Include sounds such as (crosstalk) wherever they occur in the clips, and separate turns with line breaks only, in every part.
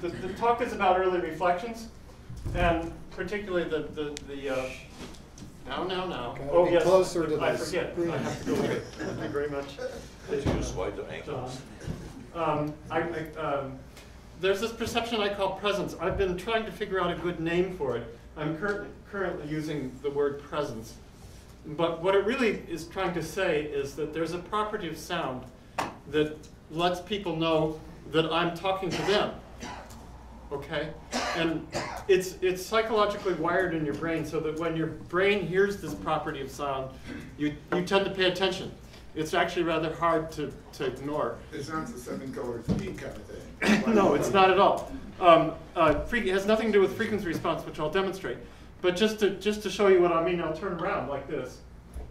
the, the talk is about early reflections, and particularly the, the, the, uh, now, now, now.
Gotta
Oh,
be
yes,
closer to
I
the
forget, I
screen.
have to go away. Thank you very much.
Use wide angles.
Um, I, I, um, there's this perception I call presence. I've been trying to figure out a good name for it. I'm currently, currently using the word presence. But what it really is trying to say is that there's a property of sound that lets people know that I'm talking to them. Okay? And it's, it's psychologically wired in your brain so that when your brain hears this property of sound, you, you tend to pay attention. It's actually rather hard to, to ignore.
It sounds a seven color theme kind of thing. (coughs)
No, it's not at all. Um, uh, it has nothing to do with frequency response, which I'll demonstrate. But just to, just to show you what I mean, I'll turn around like this.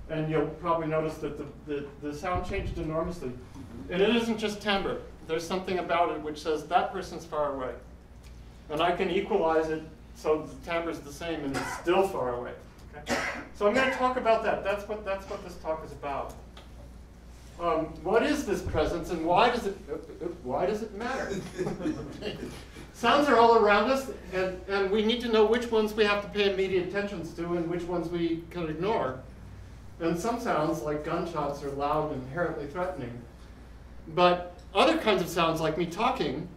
And you'll probably notice that the, the, the sound changed enormously. And it isn't just timbre. There's something about it which says that person's far away. And I can equalize it so the timbre is the same and it's still far away. Okay? So I'm going to talk about that. That's what, that's what this talk is about. Um, what is this presence and why does it, uh, uh, why does it matter? (laughs) Sounds are all around us and, and we need to know which ones we have to pay immediate attention to and which ones we can ignore. And some sounds, like gunshots, are loud and inherently threatening. But other kinds of sounds, like me talking,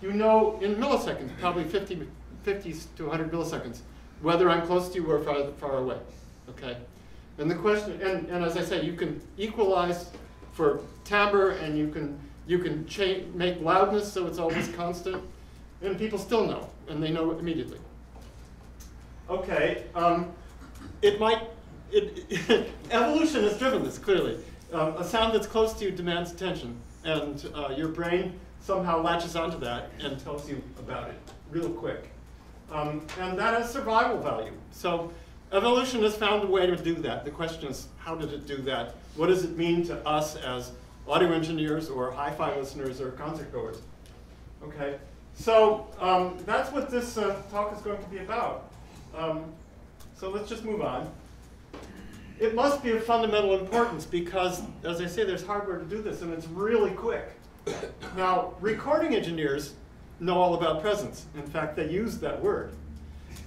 you know in milliseconds, probably 50, 50 to 100 milliseconds, whether I'm close to you or far, far away. Okay? And the question, and, and as I say, you can equalize for timbre and you can, you can cha- make loudness so it's always constant, and people still know, and they know immediately. Okay, um, it might, it, (laughs) evolution has driven this clearly. Um, a sound that's close to you demands attention, and uh, your brain somehow latches onto that and tells you about it real quick. Um, and that has survival value. So evolution has found a way to do that. The question is, how did it do that? What does it mean to us as audio engineers or hi-fi listeners or concert goers? Okay, so um, that's what this uh, talk is going to be about. Um, so let's just move on. It must be of fundamental importance because, as I say, there's hardware to do this, and it's really quick. Now, recording engineers know all about presence. In fact, they use that word.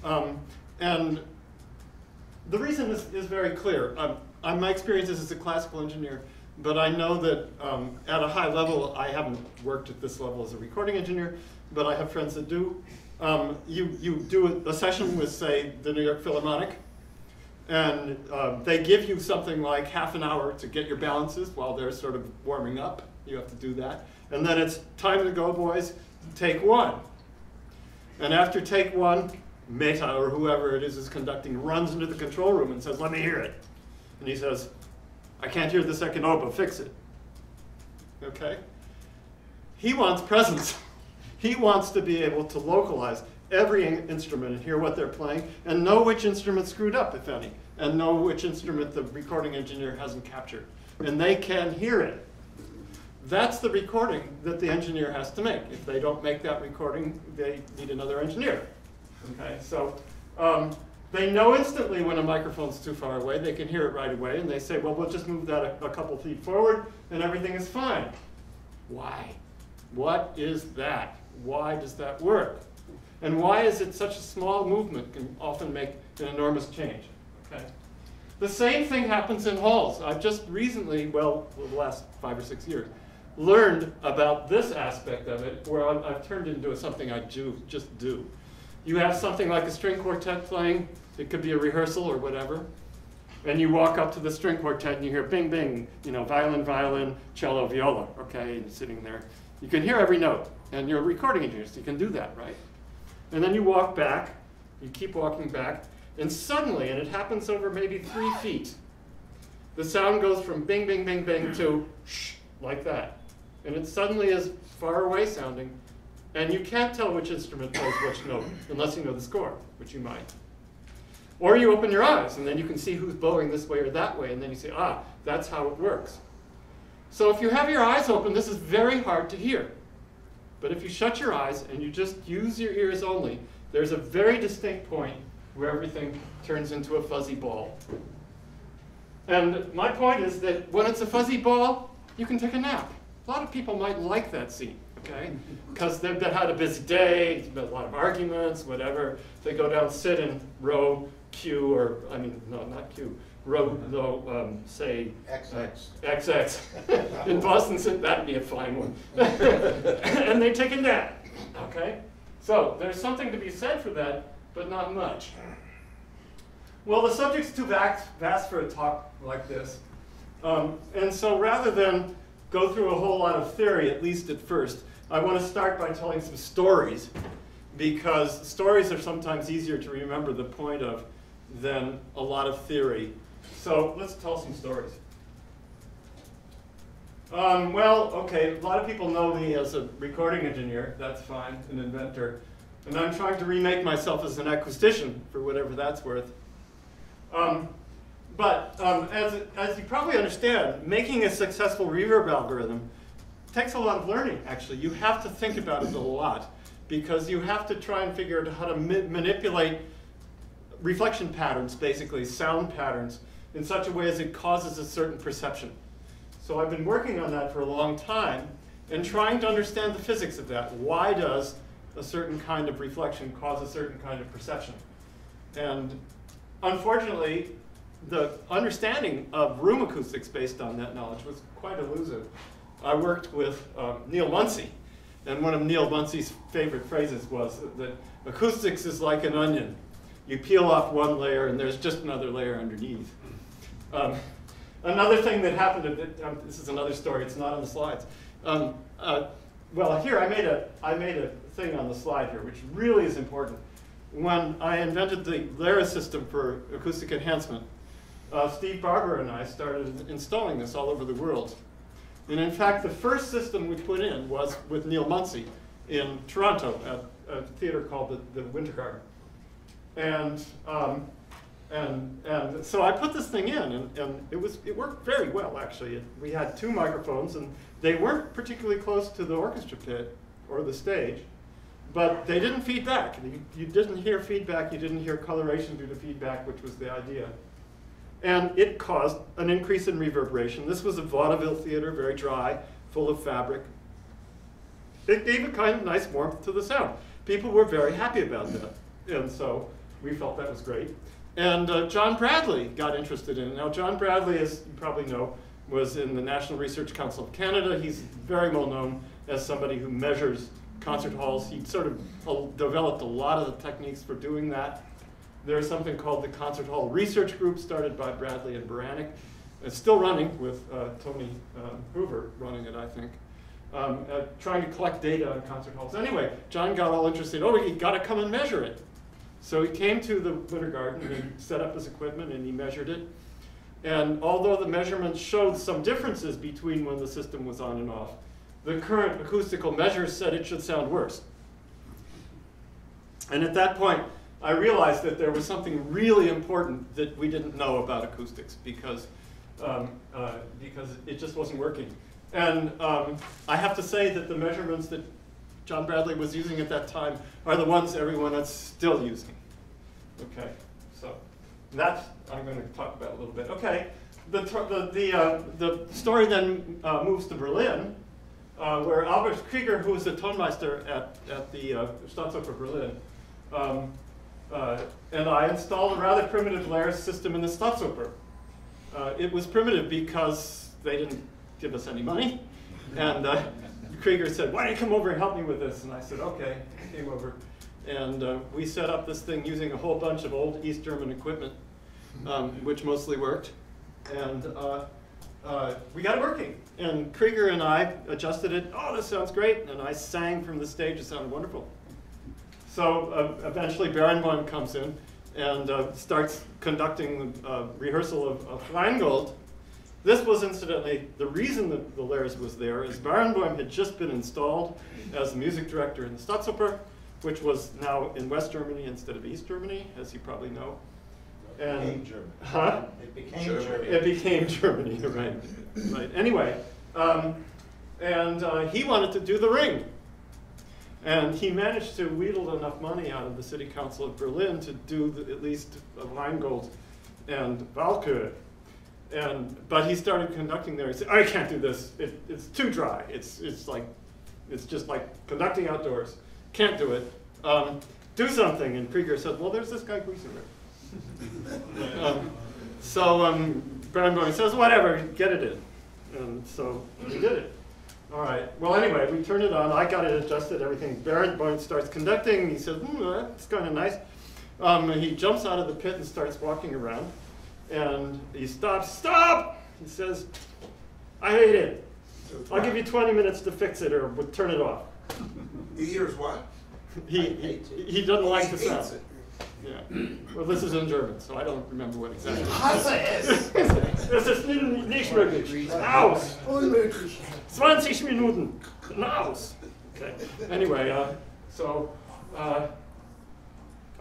Um, and the reason is, is very clear. Um, I'm, my experience is as a classical engineer, but I know that um, at a high level, I haven't worked at this level as a recording engineer, but I have friends that do. Um, you, you do a, a session with, say, the New York Philharmonic, and um, they give you something like half an hour to get your balances while they're sort of warming up. You have to do that. And then it's time to go, boys, take one. And after take one, Mehta or whoever it is is conducting runs into the control room and says, let me hear it. And he says, I can't hear the second oboe, fix it. Okay? He wants presence. (laughs) he wants to be able to localize every in- instrument and hear what they're playing and know which instrument screwed up, if any, and know which instrument the recording engineer hasn't captured. And they can hear it. That's the recording that the engineer has to make. If they don't make that recording, they need another engineer. Okay, so um, they know instantly when a microphone's too far away. They can hear it right away, and they say, well, we'll just move that a, a couple feet forward, and everything is fine. Why? What is that? Why does that work? And why is it such a small movement can often make an enormous change? Okay. The same thing happens in halls. I've just recently, well, the last five or six years, learned about this aspect of it, where I've, I've turned into something I do, just do. You have something like a string quartet playing, it could be a rehearsal or whatever, and you walk up to the string quartet and you hear bing, bing, you know, violin, violin, cello, viola, okay, and sitting there. You can hear every note, and you're a recording engineer, so you can do that, right? And then you walk back, you keep walking back, and suddenly, and it happens over maybe three feet, the sound goes from bing, bing, bing, bing to shh, like that. And it suddenly is far away sounding, and you can't tell which instrument plays which note unless you know the score, which you might. Or you open your eyes, and then you can see who's blowing this way or that way, and then you say, ah, that's how it works. So if you have your eyes open, this is very hard to hear. But if you shut your eyes and you just use your ears only, there's a very distinct point where everything turns into a fuzzy ball. And my point is that when it's a fuzzy ball, you can take a nap. A lot of people might like that scene, okay? Because they've been, had a busy day, been a lot of arguments, whatever. They go down, sit in row Q, or, I mean, no, not Q, row, no, um, say.
XX.
XX. (laughs) In Boston, that'd be a fine one. (laughs) And they take a nap, okay? So there's something to be said for that, but not much. Well, the subject's too vast, vast for a talk like this. Um, and so rather than go through a whole lot of theory, at least at first, I want to start by telling some stories because stories are sometimes easier to remember the point of than a lot of theory. So let's tell some stories. Um, well, okay, a lot of people know me as a recording engineer. That's fine, an inventor. And I'm trying to remake myself as an acoustician, for whatever that's worth. Um, but um, as, as you probably understand, making a successful reverb algorithm takes a lot of learning, actually. You have to think about it a lot because you have to try and figure out how to ma manipulate reflection patterns, basically, sound patterns, in such a way as it causes a certain perception. So I've been working on that for a long time and trying to understand the physics of that. Why does a certain kind of reflection cause a certain kind of perception? And unfortunately, the understanding of room acoustics based on that knowledge was quite elusive. I worked with um, Neil Muncy, and one of Neil Muncy's favorite phrases was that acoustics is like an onion. You peel off one layer and there's just another layer underneath. Um, another thing that happened, um, this is another story, it's not on the slides. Um, uh, well, here I made, a, I made a thing on the slide here, which really is important. When I invented the LARES system for acoustic enhancement, uh, Steve Barber and I started installing this all over the world. And in fact, the first system we put in was with Neil Muncy in Toronto at a theater called the, the Winter Garden. And, um, and, and so I put this thing in, and, and it, was, it worked very well, actually. It, we had two microphones, and they weren't particularly close to the orchestra pit or the stage, but they didn't feed back. You, you didn't hear feedback, you didn't hear coloration due to feedback, which was the idea and it caused an increase in reverberation. This was a vaudeville theater, very dry, full of fabric. It gave a kind of nice warmth to the sound. People were very happy about that, and so we felt that was great. And uh, John Bradley got interested in it. Now, John Bradley, as you probably know, was in the National Research Council of Canada. He's very well known as somebody who measures concert halls. He sort of uh, developed a lot of the techniques for doing that. There's something called the Concert Hall Research Group, started by Bradley and Beranek. It's still running with uh, Tony um, Hoover running it, I think, um, uh, trying to collect data on concert halls. Anyway, John got all interested. Oh, he got to come and measure it. So he came to the Winter Garden and set up his equipment and he measured it. And although the measurements showed some differences between when the system was on and off, the current acoustical measures said it should sound worse. And at that point, I realized that there was something really important that we didn't know about acoustics because, um, uh, because it just wasn't working. And um, I have to say that the measurements that John Bradley was using at that time are the ones everyone is still using. Okay, so that's I'm going to talk about a little bit. Okay, the, the, the, uh, the story then uh, moves to Berlin, uh, where Albert Krieger, who was the tonmeister at, at the uh, Staatsoper Berlin, um, uh, and I installed a rather primitive LARES system in the Staatsoper. Uh, it was primitive because they didn't give us any money. And uh, Krieger said, why don't you come over and help me with this? And I said, okay, I came over. And uh, we set up this thing using a whole bunch of old East German equipment, um, which mostly worked. And uh, uh, we got it working. And Krieger and I adjusted it. Oh, this sounds great. And I sang from the stage. It sounded wonderful. So uh, eventually Barenboim comes in and uh, starts conducting the uh, rehearsal of, of Rheingold. This was incidentally, the reason that the LARES was there is Barenboim had just been installed as the music director in the Staatsoper, which was now in West Germany instead of East Germany, as you probably know.
And, it became Germany.
Huh?
It became
Germany.
Germany.
It became Germany, right. right. Anyway, um, and uh, he wanted to do the ring. And he managed to wheedle enough money out of the city council of Berlin to do the, at least Rheingold and Walküre. And, but he started conducting there. He said, I can't do this. It, it's too dry. It's, it's like It's just like conducting outdoors. Can't do it. Um, do something. And Krieger said, well, there's this guy Giesemer. (laughs) um, so um, Barenboim says, whatever, get it in. And so he did it. All right. Well, anyway, we turned it on. I got it adjusted, everything. Barenboim starts conducting. He says, hmm, that's kind of nice. Um, he jumps out of the pit and starts walking around. And he stops. Stop! He says, I hate it. I'll give you 20 minutes to fix it or we'll turn it off.
He hears what?
He, he, he doesn't like the
He hates
sound.
it.
Yeah. Well, this is in German, so I don't remember what exactly.
Hasse es!
Das ist nicht nicht möglich. Aus!
Unmöglich.
20 Minuten. Aus! Okay. Anyway, uh, so uh,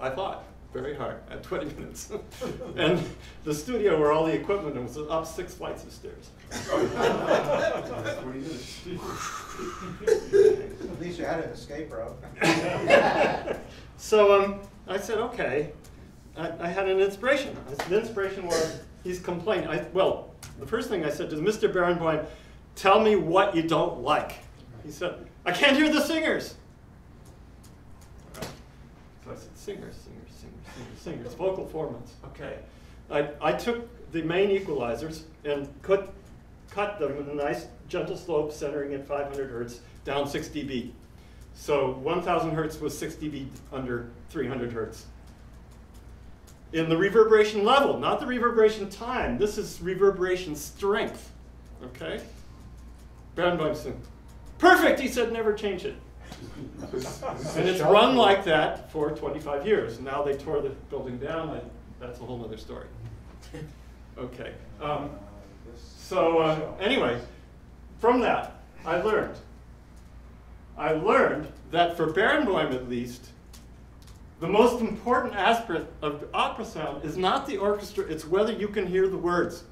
I thought very hard at 20 minutes. (laughs) and the studio where all the equipment was up six flights of stairs.
At least you had an escape route. (laughs)
So um, I said, okay. I, I had an inspiration. The inspiration was he's complaining. I, well, the first thing I said to Mr. Barenboim, tell me what you don't like. He said, I can't hear the singers. So I said, singers, singers, singers, singers, singers, vocal formants. Okay. I, I took the main equalizers and cut, cut them in a nice gentle slope centering at 500 hertz down 6 dB. So 1000 hertz was 6 dB under 300 hertz. In the reverberation level, not the reverberation time. This is reverberation strength. Okay? Barenboim said, perfect, he said, never change it. (laughs) And it's run like that for 25 years. Now they tore the building down. I, that's a whole other story. Okay. Um, so uh, anyway, from that, I learned. I learned that for Barenboim at least, the most important aspect of opera sound is not the orchestra, it's whether you can hear the words.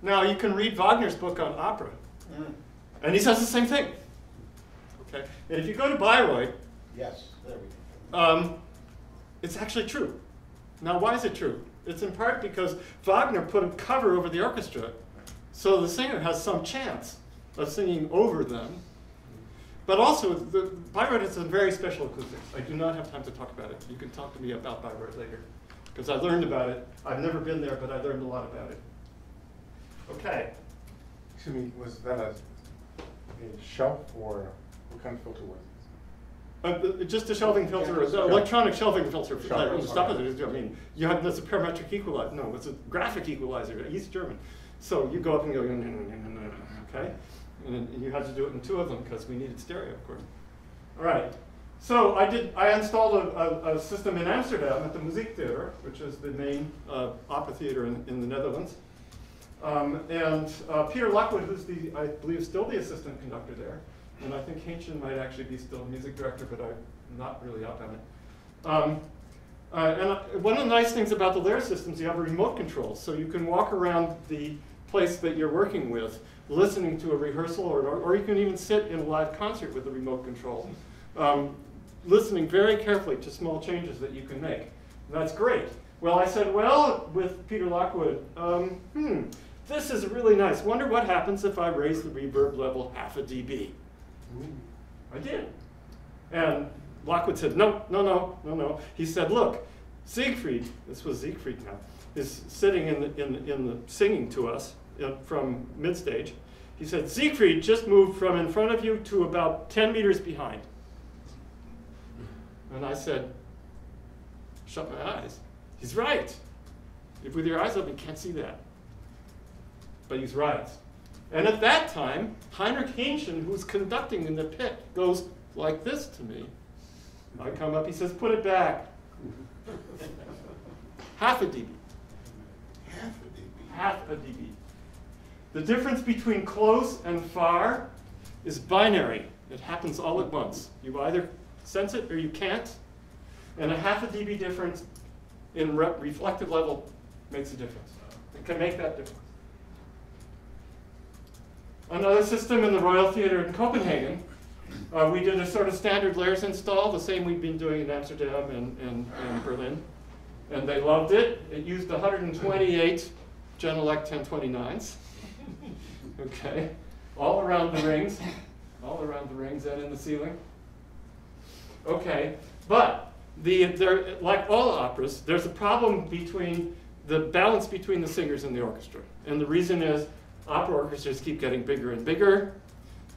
Now, you can read Wagner's book on opera, and he says the same thing. Okay? And if you go to Bayreuth,
Yes, there we go.
um, it's actually true. Now, why is it true? It's in part because Wagner put a cover over the orchestra, so the singer has some chance of singing over them. But also, the, Bayreuth is a very special acoustics. I do not have time to talk about it. You can talk to me about Bayreuth later, because I learned about it. I've never been there, but I learned a lot about it. Okay.
Excuse me, was that a, a shelf or what kind of filter was it?
Uh, the- just a shelving filter,
Yeah,
electronic shelving filter. for-
Shelf,
uh, stop
sorry.
it. I mean, you have that's a parametric equalizer. No, it's a graphic equalizer. East German. So you go up and go, okay, and you had to do it in two of them because we needed stereo, of course. All right. So I did. I installed a, a, a system in Amsterdam at the Muziektheater, which is the main uh, opera theater in, in the Netherlands. Um, and uh, Peter Lockwood, who's the, I believe, still the assistant conductor there, and I think Haenchen might actually be still music director, but I'm not really up on it. Um, uh, and uh, one of the nice things about the LARES systems, you have a remote control, so you can walk around the place that you're working with, listening to a rehearsal, or, or, you can even sit in a live concert with the remote control, um, listening very carefully to small changes that you can make. And that's great. Well, I said, well, with Peter Lockwood, um, hmm, this is really nice. Wonder what happens if I raise the reverb level half a dB. I did. And Lockwood said, no, no, no, no, no. He said, look, Siegfried, this was Siegfried now, is sitting in the, in, the- in the singing to us uh, from midstage. He said, Siegfried just moved from in front of you to about 10 meters behind. And I said, shut my eyes. He's right. If with your eyes open, you can't see that. But he's right. And at that time, Heinrich Haenchen, who's conducting in the pit, goes like this to me. I come up, he says, put it back. (laughs) Half a dB.
Half a dB.
The difference between close and far is binary. It happens all at once. You either sense it or you can't. And a half a dB difference in re- reflective level makes a difference. It can make that difference. Another system in the Royal Theatre in Copenhagen, uh, we did a sort of standard LARES install, the same we've been doing in Amsterdam and, and, and Berlin. And they loved it. It used 128 Genelec 1029s. (laughs) okay, all around the rings. all around the rings and in the ceiling. Okay, but the, there, like all operas, there's a problem between the balance between the singers and the orchestra. And the reason is opera orchestras keep getting bigger and bigger,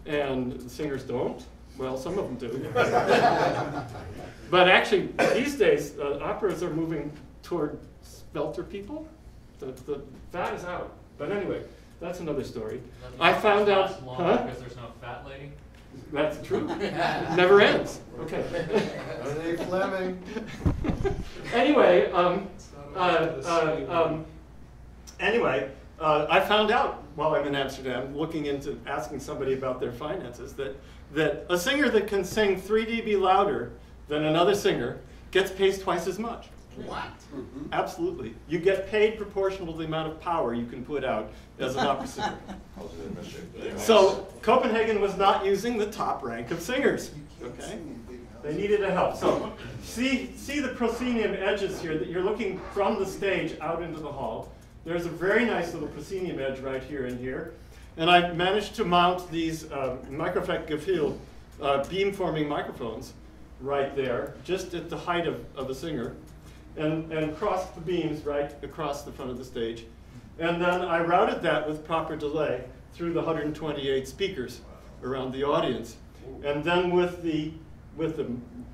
and the singers don't. Well, some of them do. (laughs) but actually, these days, uh, operas are moving toward spelter people. The, the fat is out. But anyway, that's another story. I found out, huh?
Because there's no fat lady?
That's true. (laughs) Never ends. Okay.
Renee Fleming. (laughs)
anyway, um, uh, uh, um, anyway, uh, I found out while I'm in Amsterdam, looking into asking somebody about their finances, that that a singer that can sing 3 dB louder than another singer gets paid twice as much.
What?
Absolutely. You get paid proportional to the amount of power you can put out as an opera singer.
How's it in Michigan?
So Copenhagen was not using the top rank of singers. Okay, they needed a help. So see see the proscenium edges here that you're looking from the stage out into the hall. There's a very nice little proscenium edge right here and here, and I managed to mount these uh, Microtech Gefell uh, beam-forming microphones right there, just at the height of, of a singer, and and crossed the beams right across the front of the stage. And then I routed that with proper delay through the 128 speakers around the audience. And then with the, with the,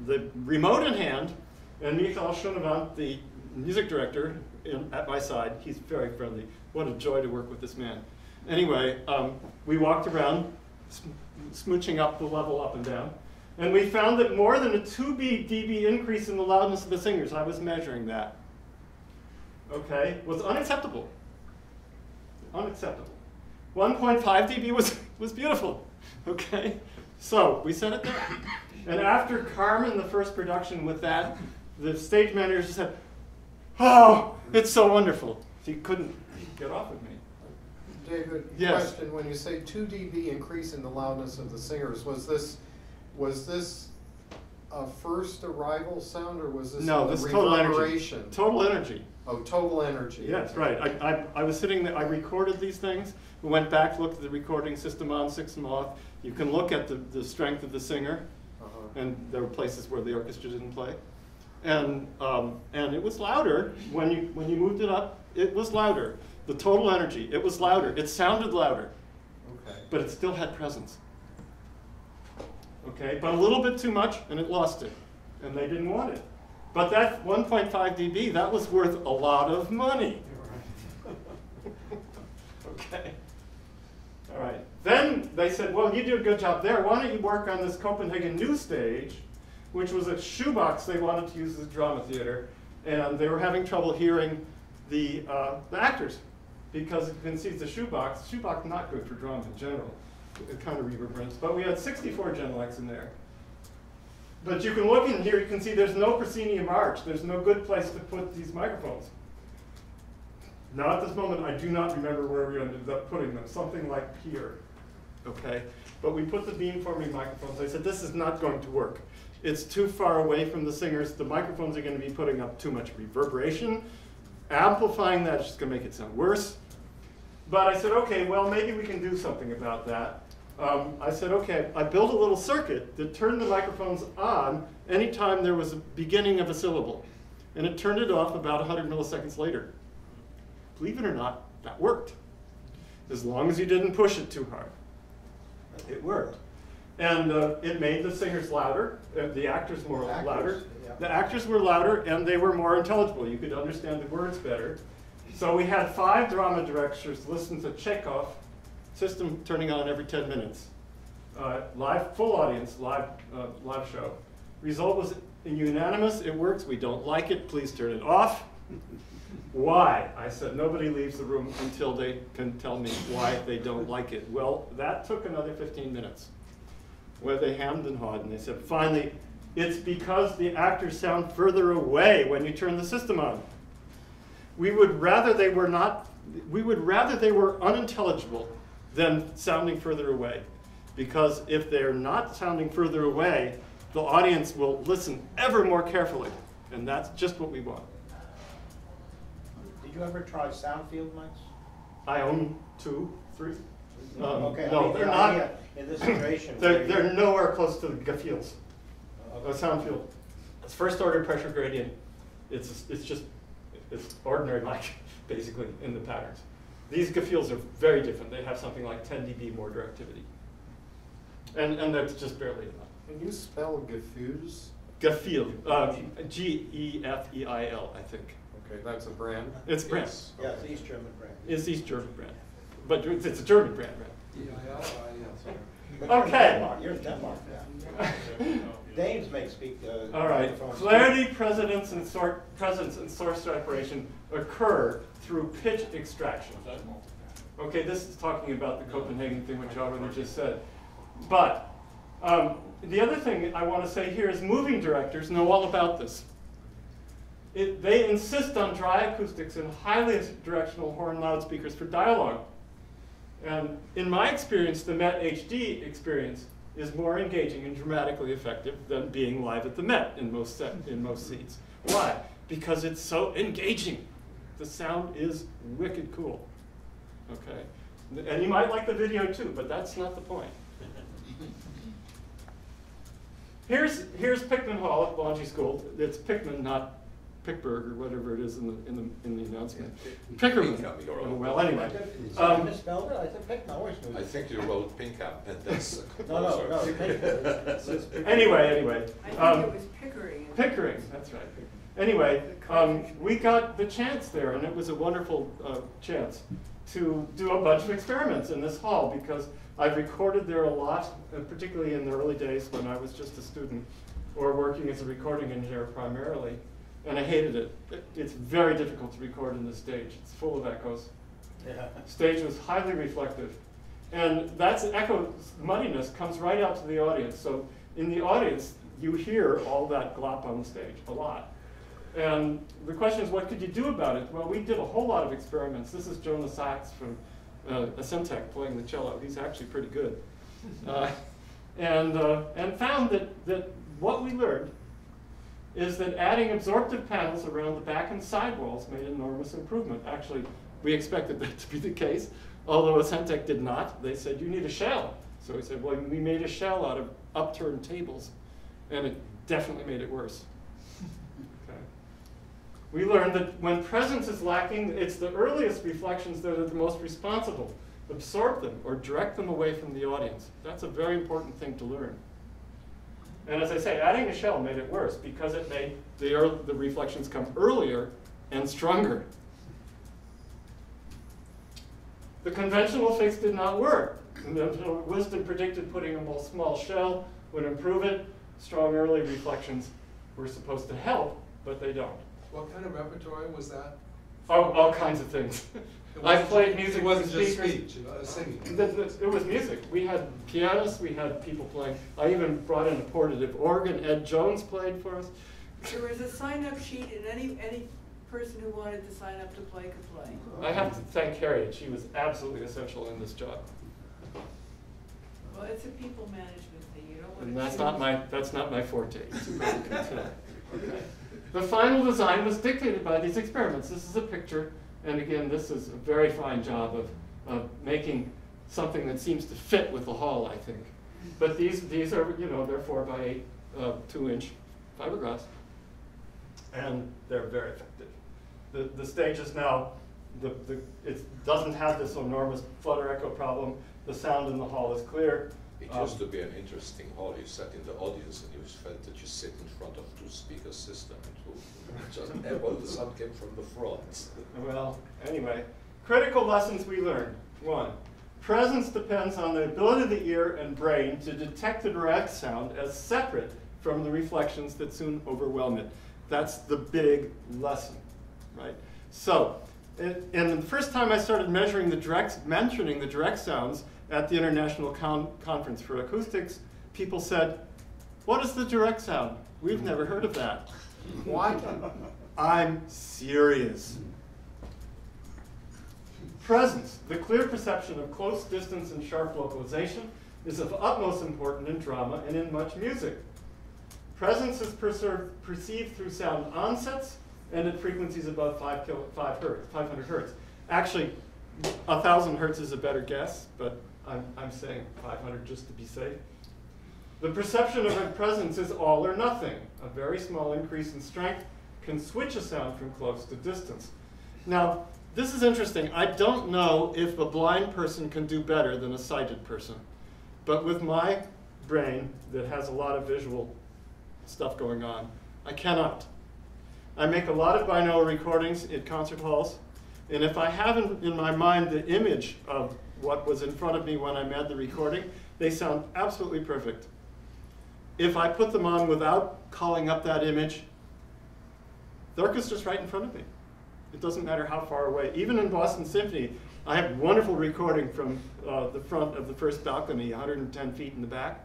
the remote in hand, and Michael Schønwandt, the music director, in, at my side, he's very friendly. What a joy to work with this man. Anyway, um, we walked around, sm smooching up the level up and down, and we found that more than a 2 dB increase in the loudness of the singers, I was measuring that, okay, was unacceptable unacceptable. 1.5 dB was, was beautiful, okay? So we set it there. And after Carmen, the first production with that, the stage manager said, oh, it's so wonderful. He couldn't get off of me.
David,
Yes.
question, when you say two dB increase in the loudness of the singers, was this, was this a first arrival sound or was this
No, this total energy. Total energy.
Oh, total energy.
Yes, right. I, I, I was sitting there, I recorded these things, we went back, looked at the recording system on Six Moth. You can look at the, the strength of the singer,
Uh-huh.
and there were places where the orchestra didn't play. And, um, and it was louder when you, when you moved it up, it was louder. The total energy, it was louder. It sounded louder,
Okay.
but it still had presence. Okay, but a little bit too much and it lost it, and they didn't want it. But that 1.5 dB, that was worth a lot of money. (laughs) okay. All right. Then they said, well, you do a good job there. Why don't you work on this Copenhagen new stage, which was a shoebox they wanted to use as a drama theater, and they were having trouble hearing the, uh, the actors because you can see it's a shoebox. Shoebox not good for drama in general. Kind of reverberates. But we had 64 Genelecs in there. But you can look in here, you can see there's no proscenium arch. There's no good place to put these microphones. Now at this moment, I do not remember where we ended up putting them, something like here, okay? But we put the beamforming microphones. I said, this is not going to work. It's too far away from the singers. The microphones are going to be putting up too much reverberation. Amplifying that is just going to make it sound worse. But I said, okay, well, maybe we can do something about that. Um, I said, okay, I built a little circuit that turned the microphones on anytime there was a beginning of a syllable. And it turned it off about 100 milliseconds later. Believe it or not, that worked. As long as you didn't push it too hard. It worked. And uh, it made the singers louder, uh, the actors more
The actors,
louder.
yeah.
The actors were louder and they were more intelligible. You could understand the words better. So we had five drama directors listen to Chekhov, system turning on every 10 minutes. Uh, live, full audience, live, uh, live show. Result was unanimous, it works, we don't like it, please turn it off. Why? I said, nobody leaves the room until they can tell me why they don't like it. Well, that took another 15 minutes, where they hammed and hawed, and they said, finally, it's because the actors sound further away when you turn the system on. We would rather they were not, we would rather they were unintelligible than sounding further away. Because if they're not sounding further away, the audience will listen ever more carefully. And that's just what we want.
Did you ever try sound field mics?
I own two, three. Um,
Okay, I
no,
mean,
they're
the
not-
In this situation.
They're, they're nowhere close to the Gefells,
Okay.
a sound field. It's first order pressure gradient. It's, it's just, it's ordinary mic, (laughs) basically, in the patterns. These Gefells are very different. They have something like ten dB more directivity. And, and that's just barely enough.
Can you spell Gefuse?
Gefell, uh, G E F E I L, I think.
Okay, that's a brand.
It's brand.
Yes.
Yeah, it's East German brand.
It's East German brand. But it's it's a German brand, right?
But you're in
Okay.
Denmark, You're in Denmark now. (laughs) Danes make speak, uh.
All right,
microphones.
clarity, presence, and sort, presence and source separation occur through pitch extraction. Okay, this is talking about the Copenhagen thing, which I already just said. But, um, the other thing I wanna say here is moving directors know all about this. It, they insist on dry acoustics and highly directional horn loudspeakers for dialogue. And in my experience, the Met HD experience is more engaging and dramatically effective than being live at the Met in most set, in most seats. Why? Because it's so engaging. The sound is wicked cool. Okay, and you might like the video too, but that's not the point. (laughs) Here's here's Pickman Hall at Bellagio School. It's Pickman, not Pickberg or whatever it is in the in the in the announcement. Pickerman.
Pinkham, you're
Oh, well, anyway.
So I
Um,
misspelled it, I said Pickman, I always knew.
I
that.
think you wrote Pinkham, and that's a
No, no, no,
composer.
Pickman. It's- (laughs) it's Pickman.
Anyway, anyway.
I think
um,
it was Pickering.
Pickering, that's right. Anyway, um, we got the chance there, and it was a wonderful uh, chance to do a bunch of experiments in this hall because I've recorded there a lot, uh, particularly in the early days when I was just a student or working as a recording engineer primarily, and I hated it. It- It's very difficult to record in this stage. It's full of echoes.
Yeah.
Stage was highly reflective. And that's echo muddiness comes right out to the audience. So in the audience, you hear all that glop on the stage a lot. And the question is, what could you do about it? Well, we did a whole lot of experiments. This is Jonah Sacks from uh, Acentech playing the cello. He's actually pretty good. (laughs) Uh, and, uh, and found that, that what we learned is that adding absorptive panels around the back and side walls made enormous improvement. Actually, we expected that to be the case, although Acentech did not. They said, you need a shell. So we said, well, we made a shell out of upturned tables, and it definitely made it worse. (laughs) Okay. We learned that when presence is lacking, it's the earliest reflections that are the most responsible. Absorb them or direct them away from the audience. That's a very important thing to learn. And as I say, adding a shell made it worse because it made the, ear- the reflections come earlier and stronger. The conventional fix did not work. Conventional wisdom predicted putting a more small shell would improve it. Strong early reflections were supposed to help, but they don't.
What kind of repertoire was that?
All, all kinds of things. (laughs)
It
I played music
It wasn't
with
just
speakers.
speech, it was singing.
The- the- It was music. We had pianists, we had people playing. I even brought in a portative organ. Ed Jones played for us.
There was a sign-up sheet and any, any person who wanted to sign up to play could play.
I have to thank Harriet. She was absolutely essential in this job.
Well, it's a people management thing, you don't want.
And that's
choose.
not my, that's not my forte. It's very content. Okay. The final design was dictated by these experiments. This is a picture, and again, this is a very fine job of, of making something that seems to fit with the hall, I think. But these, these are, you know, they're four by eight, uh, two inch fiberglass. And they're very effective. The, the stage is now, the, the, it doesn't have this enormous flutter echo problem. The sound in the hall is clear.
It
Um,
used to be an interesting hall. You sat in the audience and you felt that you sit in front of two speaker system. Was (laughs) just (laughs) and all the sound came from the front.
Well, anyway, critical lessons we learned. One, presence depends on the ability of the ear and brain to detect the direct sound as separate from the reflections that soon overwhelm it. That's the big lesson, right? So, and, and the first time I started measuring the direct, mentioning the direct sounds at the International Con- Conference for Acoustics, people said, what is the direct sound? We've never heard of that.
What?
I'm serious. Presence, the clear perception of close distance and sharp localization, is of utmost importance in drama and in much music. Presence is perceived through sound onsets and at frequencies above 5, kilo, 5 hertz, 500 hertz. Actually, 1,000 hertz is a better guess, but I'm, I'm saying 500 just to be safe. The perception of a presence is all or nothing. A very small increase in strength can switch a sound from close to distance. Now, this is interesting. I don't know if a blind person can do better than a sighted person. But with my brain that has a lot of visual stuff going on, I cannot. I make a lot of binaural recordings at concert halls, and if I have in, in my mind the image of what was in front of me when I made the recording, they sound absolutely perfect. If I put them on without calling up that image, the orchestra's right in front of me. It doesn't matter how far away. Even in Boston Symphony, I have wonderful recording from uh, the front of the first balcony, 110 feet in the back.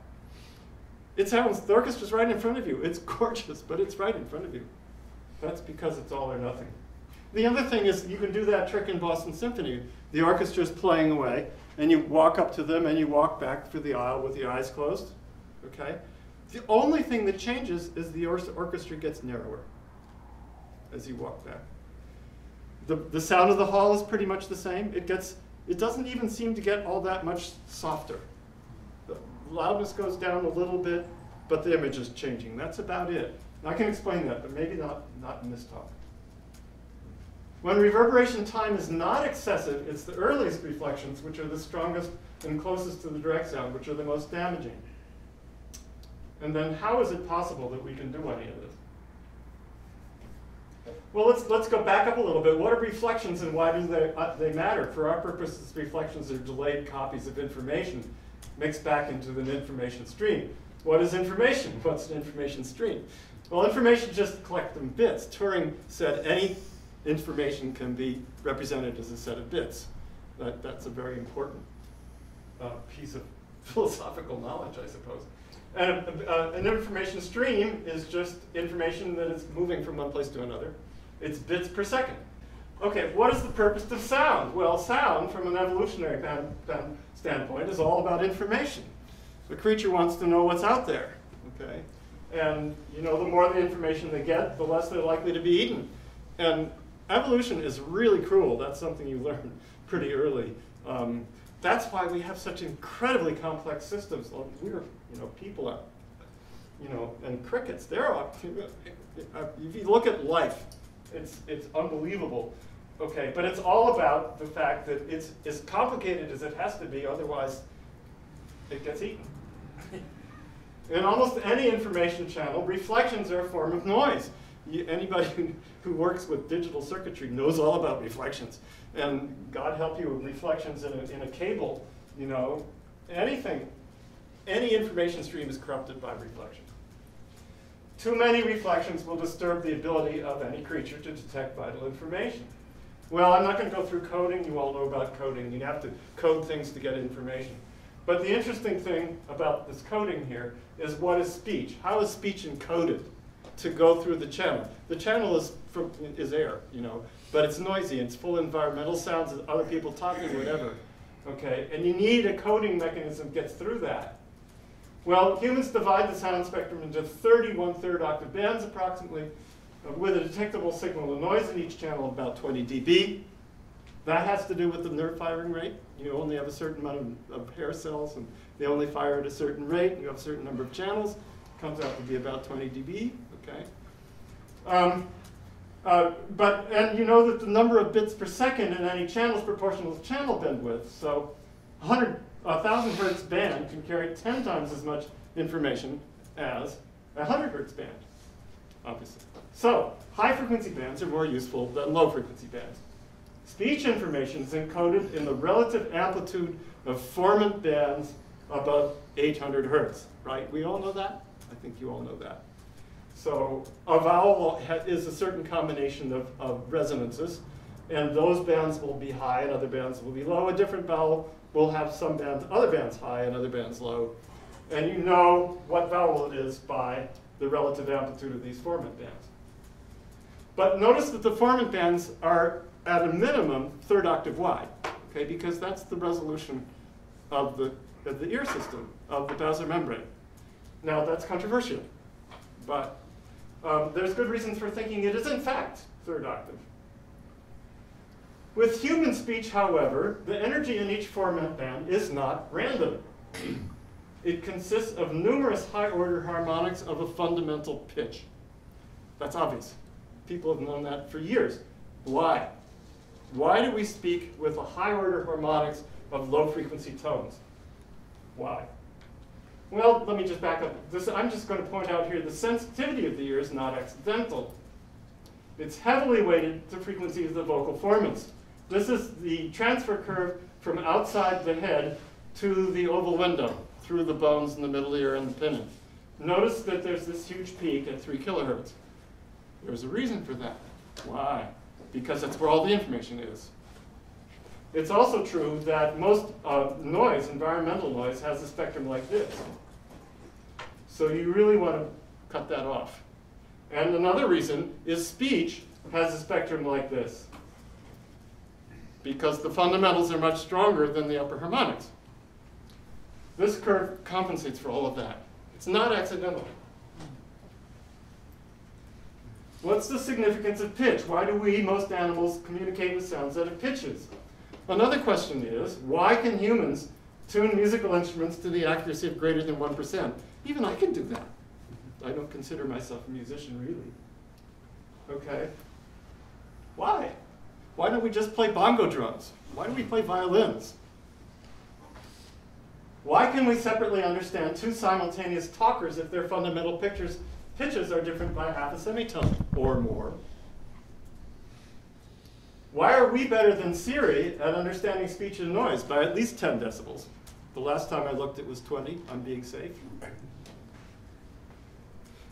It sounds, the orchestra's right in front of you. It's (laughs) gorgeous, but it's right in front of you. That's because it's all or nothing. The other thing is you can do that trick in Boston Symphony. The orchestra's playing away, and you walk up to them and you walk back through the aisle with your eyes closed. Okay? The only thing that changes is the or orchestra gets narrower as you walk back. The, the sound of the hall is pretty much the same. It gets, it doesn't even seem to get all that much softer. The loudness goes down a little bit, but the image is changing. That's about it. I can explain that, but maybe not, not in this talk. When reverberation time is not excessive, it's the earliest reflections which are the strongest and closest to the direct sound, which are the most damaging. And then how is it possible that we can do any of this? Well, let's, let's go back up a little bit. What are reflections and why do they, uh, they matter? For our purposes, reflections are delayed copies of information mixed back into an information stream. What is information? (laughs) What's an information stream? Well, information just collect them bits. Turing said any information can be represented as a set of bits. That, that's a very important uh, piece of (laughs) philosophical knowledge, I suppose. And uh, an information stream is just information that is moving from one place to another. It's bits per second. Okay, what is the purpose of sound? Well, sound, from an evolutionary standpoint, is all about information. The creature wants to know what's out there, okay? And, you know, the more the information they get, the less they're likely to be eaten. And evolution is really cruel. That's something you learn (laughs) pretty early. Um, that's why we have such incredibly complex systems. We're, you know, people are, you know, and crickets, they're, up- if you look at life, it's, it's unbelievable. Okay, but it's all about the fact that it's as complicated as it has to be, otherwise it gets eaten. (laughs) In almost any information channel, reflections are a form of noise. You, anybody (laughs) who, works with digital circuitry knows all about reflections. And God help you with reflections in a, in a cable, you know, anything, any information stream is corrupted by reflection. Too many reflections will disturb the ability of any creature to detect vital information. Well, I'm not going to go through coding. You all know about coding. You have to code things to get information. But the interesting thing about this coding here is what is speech? How is speech encoded to go through the channel? The channel is, from, is air, you know, but it's noisy. It's full of environmental sounds, other people talking, whatever. Okay, and you need a coding mechanism that gets through that. Well, humans divide the sound spectrum into 31 third octave bands approximately, uh, with a detectable signal of noise in each channel of about 20 dB. That has to do with the nerve firing rate. You only have a certain amount of, of hair cells, and they only fire at a certain rate. You have a certain number of channels. Comes out to be about 20 dB. Okay. Um, uh, but and you know that the number of bits per second in any channel is proportional to channel bandwidth. So, 100, 1,000 hertz band can carry 10 times as much information as a 100 hertz band, obviously. So, high frequency bands are more useful than low frequency bands. Speech information is encoded in the relative amplitude of formant bands above 800 hertz, right? We all know that? I think you all know that. So a vowel is a certain combination of, of resonances, and those bands will be high and other bands will be low. A different vowel will have some bands, other bands high and other bands low. And you know what vowel it is by the relative amplitude of these formant bands. But notice that the formant bands are at a minimum third octave wide, okay, because that's the resolution of the, of the ear system, of the basilar membrane. Now that's controversial, but um, there's good reasons for thinking it is in fact third octave. With human speech, however, the energy in each formant band is not random. It consists of numerous high-order harmonics of a fundamental pitch. That's obvious. People have known that for years. Why? Why do we speak with a high-order harmonics of low-frequency tones? Why? Well, let me just back up. This, I'm just going to point out here the sensitivity of the ear is not accidental. It's heavily weighted to frequencies of the vocal formants. This is the transfer curve from outside the head to the oval window through the bones in the middle ear and the pinna. Notice that there's this huge peak at 3 kilohertz. There's a reason for that. Why? Because that's where all the information is. It's also true that most uh, noise, environmental noise, has a spectrum like this. So you really want to cut that off. And another reason is speech has a spectrum like this. Because the fundamentals are much stronger than the upper harmonics. This curve compensates for all of that. It's not accidental. What's the significance of pitch? Why do we, most animals, communicate with sounds at pitches? Another question is, why can humans tune musical instruments to the accuracy of greater than 1%? Even I can do that. I don't consider myself a musician, really. Okay? Why? Why don't we just play bongo drums? Why do we play violins? Why can we separately understand two simultaneous talkers if their fundamental pictures, pitches are different by half a semitone or more? Why are we better than Siri at understanding speech and noise by at least 10 decibels? The last time I looked it was 20, I'm being safe.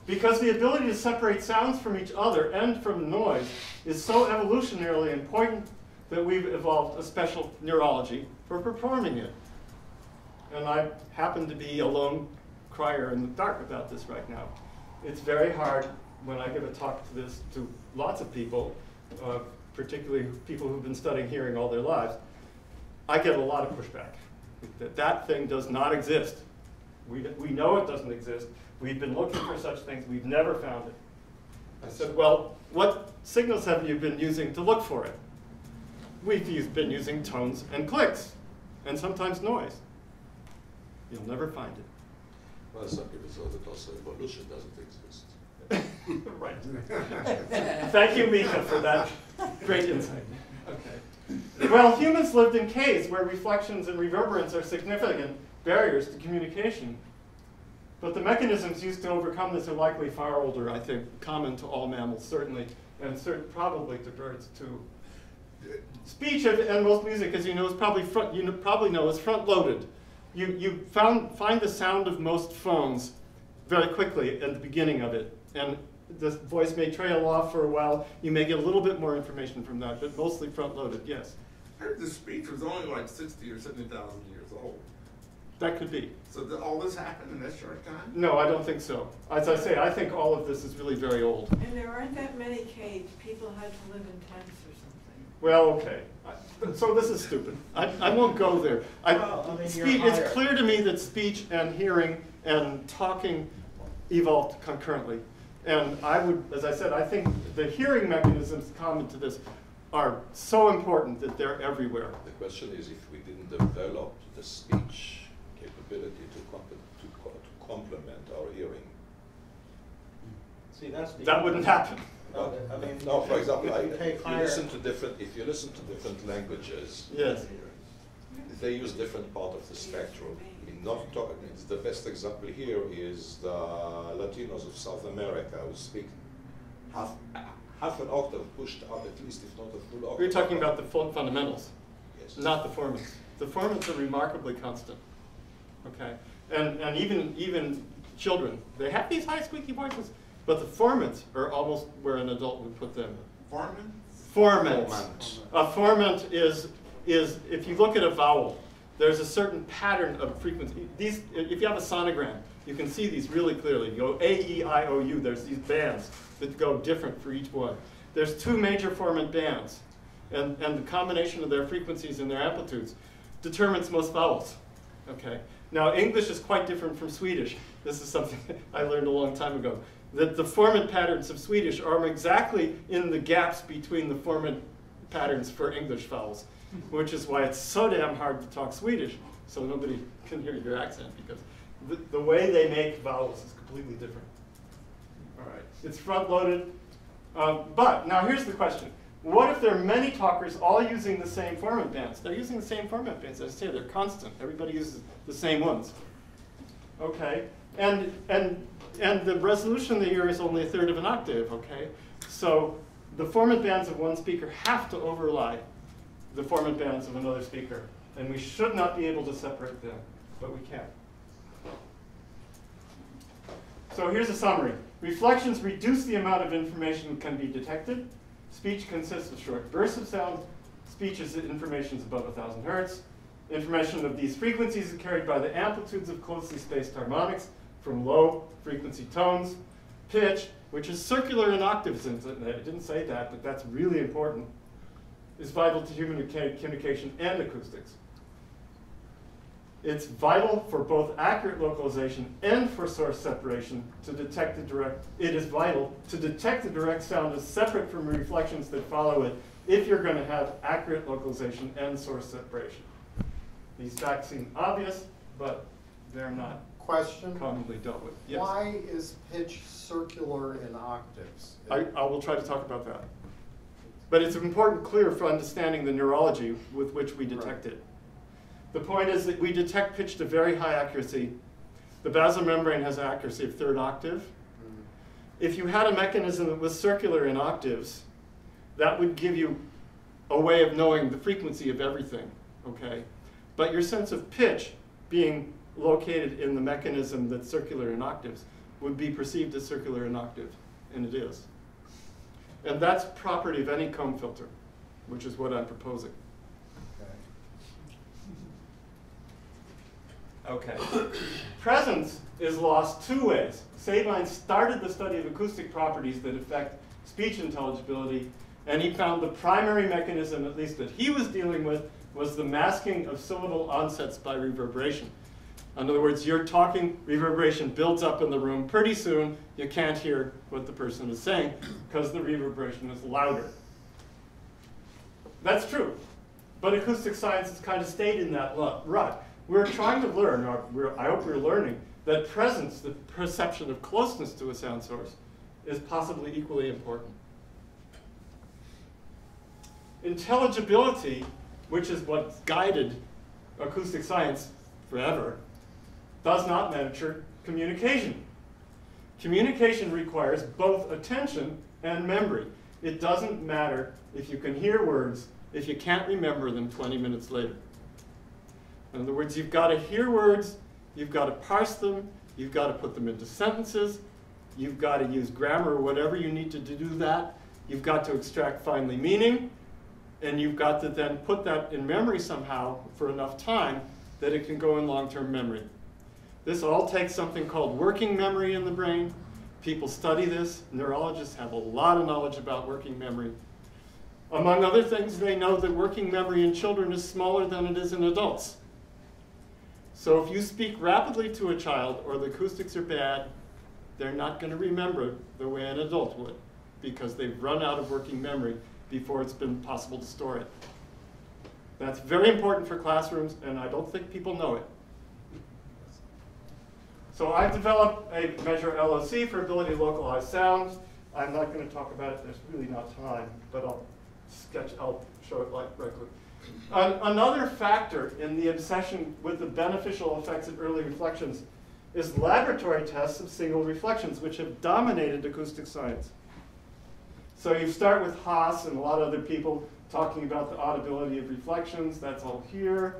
Because the ability to separate sounds from each other and from noise is so evolutionarily important that we've evolved a special neurology for performing it. And I happen to be a lone crier in the dark about this right now. It's very hard when I give a talk to this to lots of people, uh, particularly people who've been studying hearing all their lives. I get a lot of pushback that that thing does not exist. We, we know it doesn't exist. We've been looking for such things. We've never found it. I said, well, what signals have you been using to look for it? We've been using tones and clicks, and sometimes noise. You'll never find it.
Well, some people thought that also evolution doesn't exist. (laughs)
right. (laughs) Thank you, Mika, for that great insight. Okay. Well, humans lived in caves where reflections and reverberance are significant barriers to communication. But the mechanisms used to overcome this are likely far older, I think, common to all mammals, certainly, and cert probably to birds, too. Speech and, most music, as you know, is probably front, you probably know is front-loaded. You, you found, find the sound of most phones very quickly at the beginning of it, and the voice may trail off for a while. You may get a little bit more information from that, but mostly front-loaded, yes.
I heard the speech was only like 60 or 70,000 years old.
That could be.
So did all this happened in that short time?
No, I don't think so. As I say, I think all of this is really very old.
And there aren't that many caves, people had to live in tents or something.
Well, okay. I- So this is stupid. I, I won't go there. I,
Well, I mean,
speech, it's clear to me that speech and hearing and talking evolved concurrently. And I would, as I said, I think the hearing mechanisms common to this are so important that they're everywhere.
The question is if we didn't develop the speech capability to, comp- to, co- to complement our hearing.
See, that's the.
That wouldn't happen.
No, I mean.
No, for example, I,
if you
if you listen to different, if you listen to different languages,
Yes.
they use different part of the spectrum. In not talking, it's the best example here is the Latinos of South America who speak half, half an octave pushed up at least, if not a full octave.
We're talking about the fun- fundamentals.
Yes.
not the formants. The formants are remarkably constant. Okay, and and even even children, they have these high squeaky voices, but the formants are almost where an adult would put them.
Foreman?
Formants.
Formant.
A formant is is if you look at a vowel, there's a certain pattern of frequency. These, if you have a sonogram, you can see these really clearly. You go A, E, I, O, U. There's these bands that go different for each one. There's two major formant bands, and and the combination of their frequencies and their amplitudes determines most vowels. Okay. Now English is quite different from Swedish. This is something (laughs) I learned a long time ago. That the formant patterns of Swedish are exactly in the gaps between the formant patterns for English vowels, which is why it's so damn hard to talk Swedish, so nobody can hear your accent, because the, the way they make vowels is completely different. It's front-loaded, um, but now here's the question. What if there are many talkers all using the same formant bands? They're using the same formant bands, as I say, they're constant. Everybody uses the same ones. Okay, and, and, and the resolution of the ear is only a third of an octave, okay? So the formant bands of one speaker have to overlie the formant bands of another speaker. And we should not be able to separate them, but we can. So here's a summary. Reflections reduce the amount of information that can be detected. Speech consists of short bursts of sound. Speech is information is above 1,000 hertz. Information of these frequencies is carried by the amplitudes of closely spaced harmonics from low frequency tones. Pitch, which is circular in octaves, I didn't say that, but that's really important, is vital to human communication and acoustics. It's vital for both accurate localization and for source separation to detect the direct, it is vital to detect the direct sound as separate from reflections that follow it if you're going to have accurate localization and source separation. These facts seem obvious, but they're not
Question?
commonly dealt with. Yes.
Why is pitch circular in octaves?
I, I will try to talk about that. But it's important, clear for understanding the neurology with which we detect it. The point is that we detect pitch to very high accuracy. The basilar membrane has accuracy of third octave.
Mm.
If you had a mechanism that was circular in octaves, that would give you a way of knowing the frequency of everything, okay? But your sense of pitch being located in the mechanism that's circular in octaves would be perceived as circular in octave, and it is. And that's property of any comb filter, which is what I'm proposing. Okay. (coughs) Presence is lost two ways. Sabine started the study of acoustic properties that affect speech intelligibility, and he found the primary mechanism, at least that he was dealing with, was the masking of syllable onsets by reverberation. In other words, you're talking, reverberation builds up in the room. Pretty soon, you can't hear what the person is saying because the reverberation is louder. That's true. But acoustic science has kind of stayed in that rut. We're trying to learn, or I hope we're learning, that presence, the perception of closeness to a sound source, is possibly equally important. Intelligibility, which is what's guided acoustic science forever, does not measure communication. Communication requires both attention and memory. It doesn't matter if you can hear words if you can't remember them 20 minutes later. In other words, you've got to hear words, you've got to parse them, you've got to put them into sentences, you've got to use grammar or whatever you need to do that, you've got to extract finally meaning, and you've got to then put that in memory somehow for enough time that it can go in long-term memory. This all takes something called working memory in the brain. People study this. Neurologists have a lot of knowledge about working memory. Among other things, they know that working memory in children is smaller than it is in adults. So if you speak rapidly to a child or the acoustics are bad, they're not going to remember the way an adult would because they've run out of working memory before it's been possible to store it. That's very important for classrooms, and I don't think people know it. So I've developed a measure LOC for ability to localize sounds. I'm not going to talk about it, there's really not time, but I'll sketch, I'll show it like right quick. An another factor in the obsession with the beneficial effects of early reflections is laboratory tests of single reflections, which have dominated acoustic science. So you start with Haas and a lot of other people talking about the audibility of reflections. That's all here.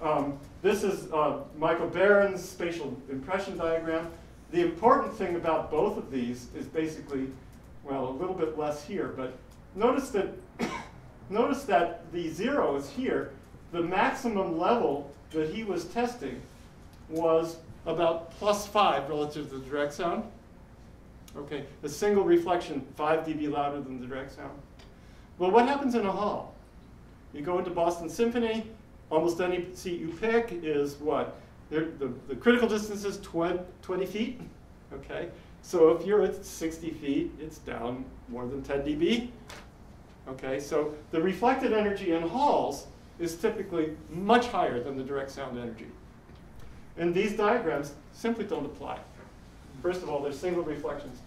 Um, this is uh, Michael Barron's spatial impression diagram. The important thing about both of these is basically, well, a little bit less here, but notice that, notice that the zero is here. The maximum level that he was testing was about plus five relative to the direct sound. Okay, a single reflection, five dB louder than the direct sound. Well, what happens in a hall? You go into Boston Symphony, almost any seat you pick is what? The, the, the critical distance is 20, 20 feet, okay? So if you're at 60 feet, it's down more than 10 dB. Okay, so the reflected energy in halls is typically much higher than the direct sound energy. And these diagrams simply don't apply. First of all, they're single reflections.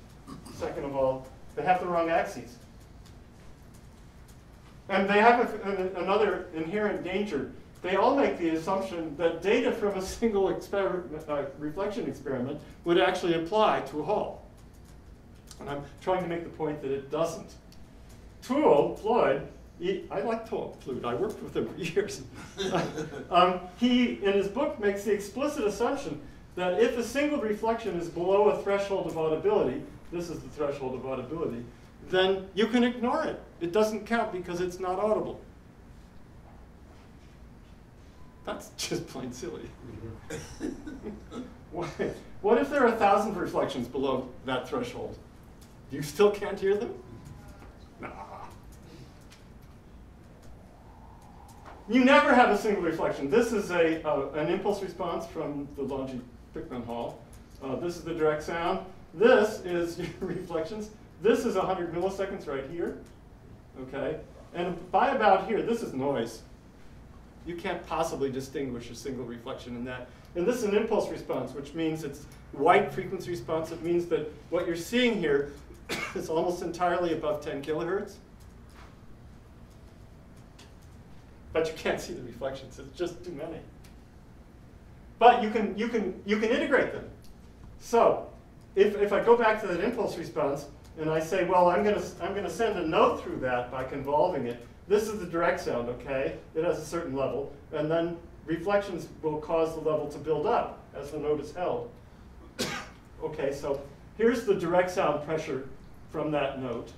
Second of all, they have the wrong axes. And they have a, an, another inherent danger. They all make the assumption that data from a single uh, reflection experiment would actually apply to a hall. And I'm trying to make the point that it doesn't. Toole, Floyd, he, I like Toole, Floyd, I worked with him for (laughs) years. (laughs) um, he, in his book, makes the explicit assumption that if a single reflection is below a threshold of audibility, this is the threshold of audibility, then you can ignore it. It doesn't count because it's not audible. That's (laughs) just plain silly. what, what if there are a thousand reflections below that threshold? You still can't hear them? Nah. You never have a single reflection. This is a, uh, an impulse response from the Longy-Pickman Hall. Uh, this is the direct sound. This is (laughs) your reflections. This is 100 milliseconds right here. Okay? And by about here, this is noise. You can't possibly distinguish a single reflection in that. And this is an impulse response, which means it's white frequency response. It means that what you're seeing here (coughs) is almost entirely above 10 kilohertz. But you can't see the reflections. It's just too many. But you can, you can, you can integrate them. So if, if I go back to that impulse response and I say, well, I'm going to I'm going to send a note through that by convolving it, this is the direct sound, okay? It has a certain level. And then reflections will cause the level to build up as the note is held. (coughs) okay, so here's the direct sound pressure from that note.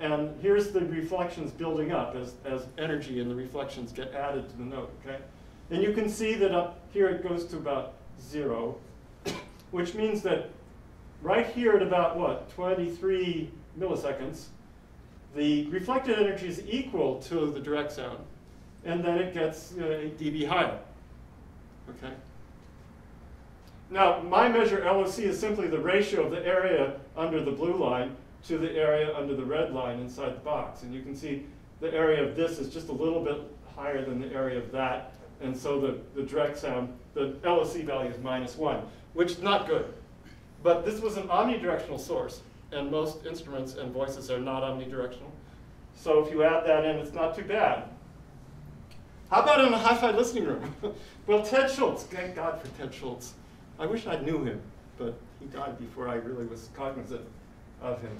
And here's the reflections building up as, as energy and the reflections get added to the note, okay? And you can see that up here it goes to about zero, (coughs) which means that right here at about, what, 23 milliseconds, the reflected energy is equal to the direct sound, and then it gets uh, 8 dB higher. Okay? Now, my measure LOC is simply the ratio of the area under the blue line to the area under the red line inside the box. And you can see the area of this is just a little bit higher than the area of that. And so the, the direct sound, the LOC value is minus 1, which is not good. But this was an omnidirectional source, and most instruments and voices are not omnidirectional. So if you add that in, it's not too bad. How about in a hi-fi listening room? (laughs) well, Ted Schultz, thank God for Ted Schultz. I wish I knew him, but he died before I really was cognizant of him.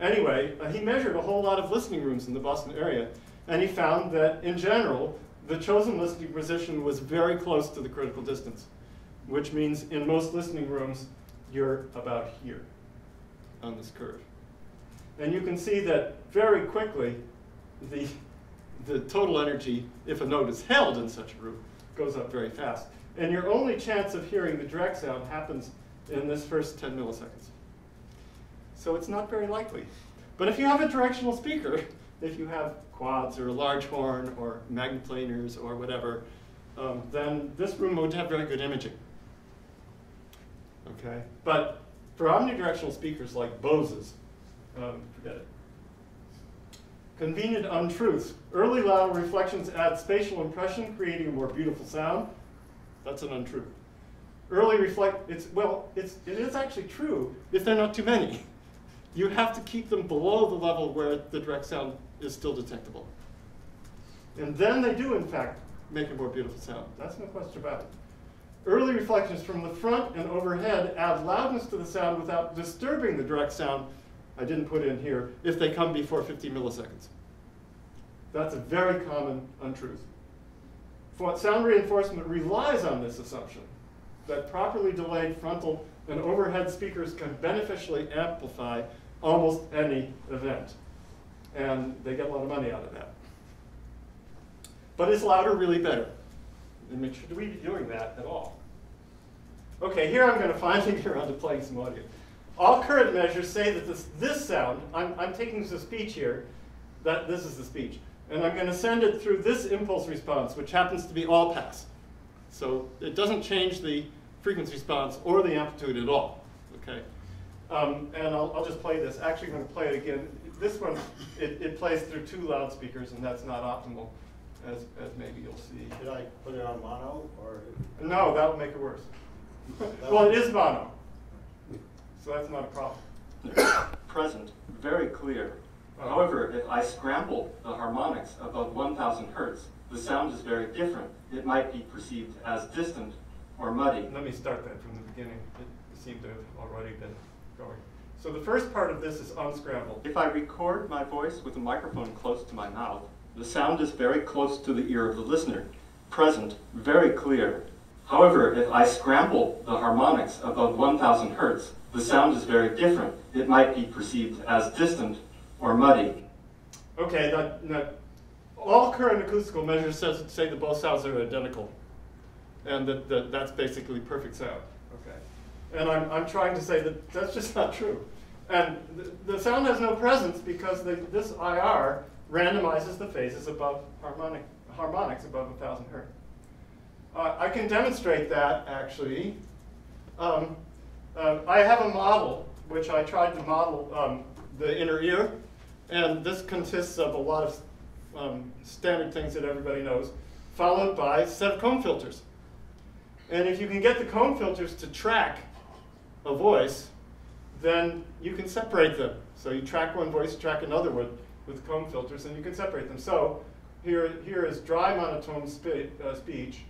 Anyway, uh, he measured a whole lot of listening rooms in the Boston area, and he found that, in general, the chosen listening position was very close to the critical distance, which means in most listening rooms, you're about here on this curve. And you can see that very quickly, the, the total energy, if a note is held in such a room, goes up very fast. And your only chance of hearing the direct sound happens in this first 10 milliseconds. So it's not very likely. But if you have a directional speaker, if you have quads or a large horn or Magneplanars or whatever, um, then this room would have very good imaging. Okay, but for omnidirectional speakers like Bose's, um, forget it. Convenient untruths. Early loud reflections add spatial impression, creating a more beautiful sound. That's an untruth. Early reflect, it's, well, it's, it is actually true if they're not too many. (laughs) You have to keep them below the level where the direct sound is still detectable. And then they do, in fact, make a more beautiful sound. That's no question about it. Early reflections from the front and overhead add loudness to the sound without disturbing the direct sound I didn't put in here, if they come before 50 milliseconds. That's a very common untruth. Sound reinforcement relies on this assumption that properly delayed frontal and overhead speakers can beneficially amplify almost any event. And they get a lot of money out of that. But is louder really better? And should we be doing that at all? Okay, here I'm going (laughs) to finally get around to playing some audio. All current measures say that this, this sound, I'm, I'm taking the speech here, that this is the speech, and I'm going to send it through this impulse response, which happens to be all pass. So it doesn't change the frequency response or the amplitude at all, okay? Um, and I'll, I'll just play this. Actually, I'm going to play it again. This one, it, it plays through two loudspeakers, and that's not optimal, as, as maybe you'll see.
Should I put it on mono or?
No, that would make it worse. (laughs) well, it is mono, so that's not a problem.
present, very clear. However, if I scramble the harmonics above 1000 hertz, the sound is very different. It might be perceived as distant or muddy.
Let me start that from the beginning. It seemed to have already been going. So the first part of this is unscrambled.
If I record my voice with a microphone close to my mouth, the sound is very close to the ear of the listener. Present, very clear. However, if I scramble the harmonics above 1000 hertz, the sound is very different. It might be perceived as distant or muddy.
Okay, that, that, all current acoustical measures says, say that both sounds are identical. And that, that that's basically perfect sound. And I'm, I'm trying to say that that's just not true. And the, the sound has no presence because the, this IR randomizes the phases above harmonic, harmonics above 1,000 hertz. Uh, I can demonstrate that actually. Um, uh, I have a model which I tried to model um, the inner ear, and this consists of a lot of um, standard things that everybody knows, followed by set of comb filters. And if you can get the comb filters to track a voice, then you can separate them. So you track one voice, track another one with comb filters, and you can separate them. So here, here is dry monotone spe uh, speech.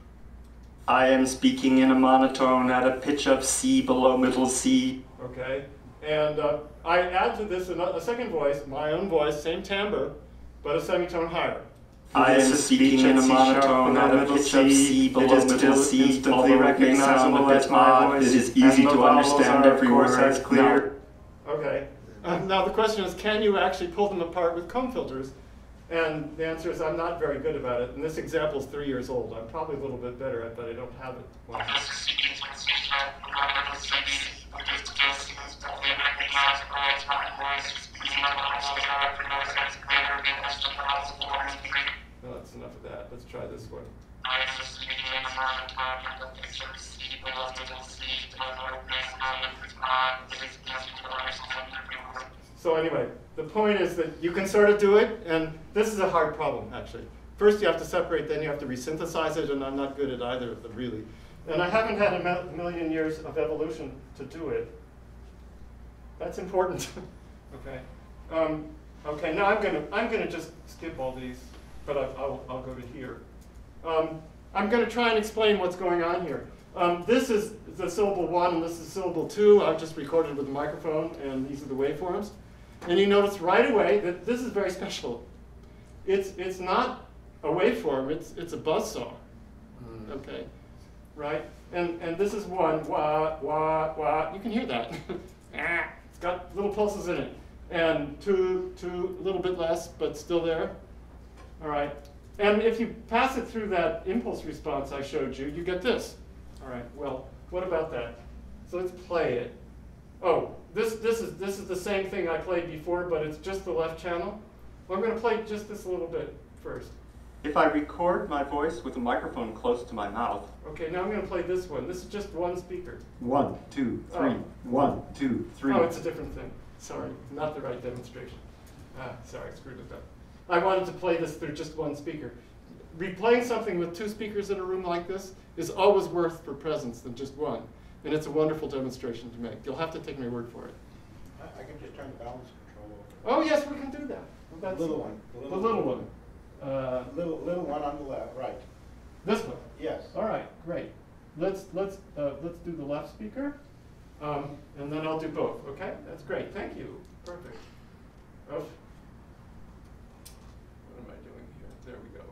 I am speaking in a monotone at a pitch of C below middle C.
Okay, and uh, I add to this a, a second voice, my own voice, same timbre, but a semitone higher.
I am speaking in a monotone at a pitch of C below middle C, instantly recognizable as my voice. It is easy to understand every word as clear.
Okay. Um, now the question is, can you actually pull them apart with comb filters? And the answer is, I'm not very good about it. And this example is three years old. I'm probably a little bit better at, it, but I don't have it. Well, no, that's enough of that. Let's try this one. So anyway, the point is that you can sort of do it, and this is a hard problem, actually. First you have to separate, then you have to resynthesize it, and I'm not good at either of them, really. And I haven't had a million years of evolution to do it. That's important, (laughs) okay? Um, okay, now I'm gonna, I'm gonna just skip all these, but I, I'll, I'll go to here. Um, I'm gonna try and explain what's going on here. Um, this is the syllable one, and this is syllable two. I've just recorded with a microphone, and these are the waveforms. And you notice right away that this is very special. It's, it's not a waveform, it's, it's a buzz saw.
Mm.
Okay, right? And, and this is one, wah, wah, wah. You can hear that. (laughs) Ah, it's got little pulses in it. And two, two, a little bit less, but still there. All right. And if you pass it through that impulse response I showed you, you get this. All right, well, what about that? So let's play it. Oh, this, this, is, this is the same thing I played before, but it's just the left channel. Well, I'm going to play just this a little bit first.
If I record my voice with a microphone close to my mouth,
Okay, now I'm going to play this one. This is just one speaker.
One, two, three.
Oh.
One, two, three.
Oh, it's a different thing. Sorry, not the right demonstration. Ah, sorry, I screwed it up. I wanted to play this through just one speaker. Replaying something with two speakers in a room like this is always worth for presence than just one. And it's a wonderful demonstration to make. You'll have to take my word for it.
I, I can just turn the balance control over.
Oh, yes, we can do that. That's-
Little one, the
The
little
little one. Uh,
Little, little one on the left, right,
this one.
yes.
All right, great. Let's, let's, uh, let's do the left speaker, um, and then I'll do both, okay? That's great, thank you, perfect. Oh. What am I doing here? There we go.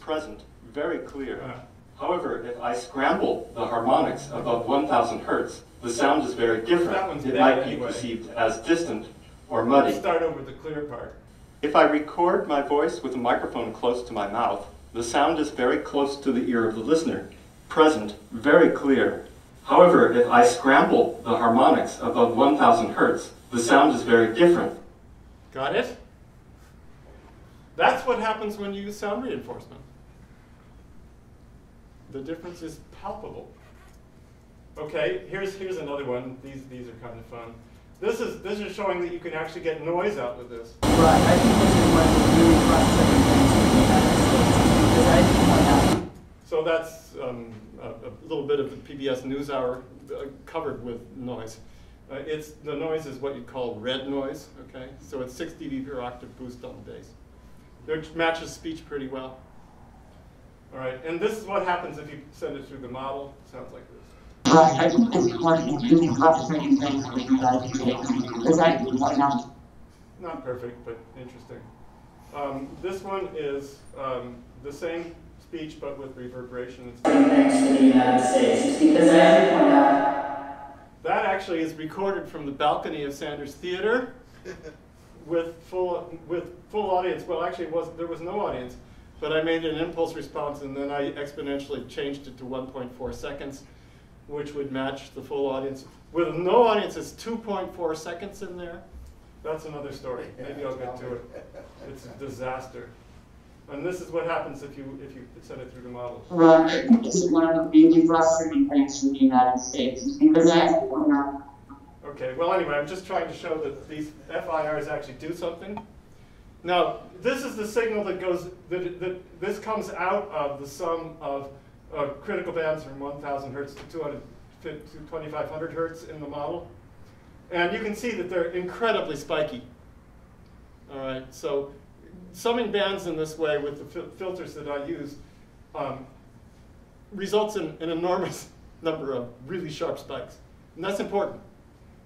Present, very clear.
Ah.
However, if I scramble the harmonics above 1000 hertz, the sound is very different. It might be perceived as distant or muddy.
Let's start over the clear part.
If I record my voice with a microphone close to my mouth, the sound is very close to the ear of the listener. Present, very clear. However, if I scramble the harmonics above 1000 hertz, the sound is very different.
Got it? That's what happens when you use sound reinforcement. The difference is palpable. Okay, here's, here's another one. These, these are kind of fun. This is, this is showing that you can actually get noise out with this.
Right, I think this is one of the really frustrating things with the United States, because I think what happened
So that's um, a, little bit of the PBS NewsHour uh, covered with noise. Uh, it's the noise is what you call red noise. Okay, so it's 6 dB per octave boost on the bass, which matches speech pretty well. All right, and this is what happens if you send it through the model. It Sounds like this. Not perfect, but interesting. Um, this one is um, the same speech but with reverberation. It's-
thanks to the United States, is because I think what happened
That actually is recorded from the balcony of Sanders Theater (laughs) with full with full audience. Well, actually, it was there was no audience, but I made an impulse response and then I exponentially changed it to 1.4 seconds, which would match the full audience. With no audience, it's 2.4 seconds in there. That's another story. (laughs) Maybe I'll get to it. It's a disaster. And this is what happens if you if you send it through the model.
Right, this is one of the really frustrating things with the United States, because I think what happened
Okay, well, anyway, I'm just trying to show that these FIRs actually do something. Now, this is the signal that goes, that, that this comes out of the sum of uh, critical bands from 1,000 hertz to 200, to 2,500 hertz in the model. And you can see that they're incredibly spiky. All right, so summing bands in this way with the fil- filters that I use um, results in an enormous (laughs) number of really sharp spikes. And that's important.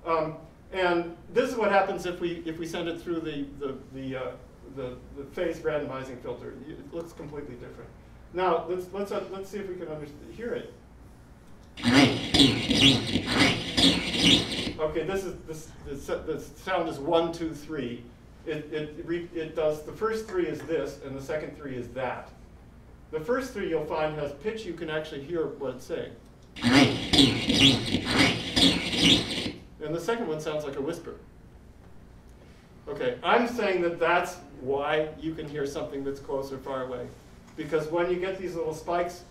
Um, and this is what happens if we if we send it through the the the, uh, the, the phase randomizing filter. It looks completely different. Now let's let's uh, let's see if we can hear it. Okay, this is this the, s- the sound is one two three. It it it does the first three is this and the second three is that. The first three you'll find has pitch you can actually hear what it's saying. And the second one sounds like a whisper. Okay, I'm saying that that's why you can hear something that's close or far away. Because when you get these little spikes,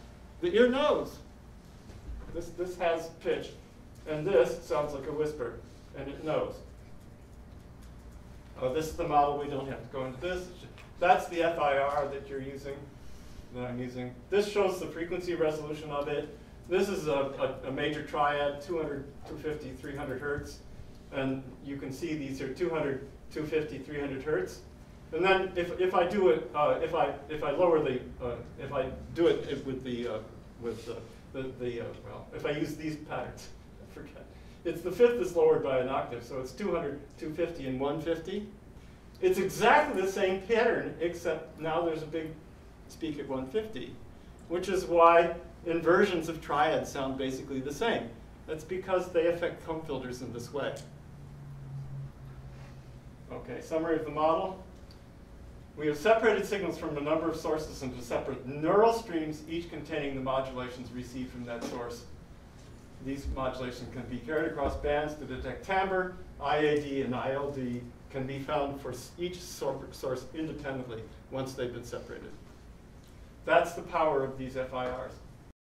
the ear knows. This, this has pitch. And this sounds like a whisper, and it knows. Oh, this is the model, we don't have to go into this. That's the FIR that you're using, that I'm using. This shows the frequency resolution of it. This is a, a, a major triad, 200, 250, 300 hertz. And you can see these are 200, 250, 300 hertz. And then if, if I do it, uh, if I if I lower the, uh, if I do it it with the uh, with uh, the the uh, well, if I use these patterns. It's the fifth is lowered by an octave, so it's 200, 250, and 150. It's exactly the same pattern, except now there's a big speak at 150, which is why inversions of triads sound basically the same. That's because they affect comb filters in this way. Okay, summary of the model. We have separated signals from a number of sources into separate neural streams, each containing the modulations received from that source. These modulations can be carried across bands to detect timbre. IAD and ILD can be found for each source independently once they've been separated. That's the power of these FIRs.